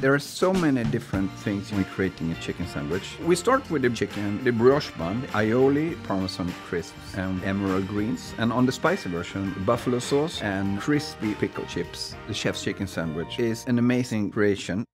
There are so many different things when creating a chicken sandwich. We start with the chicken, the brioche bun, aioli, parmesan crisps, and emerald greens. And on the spicy version, buffalo sauce and crispy pickle chips. The chef's chicken sandwich is an amazing creation.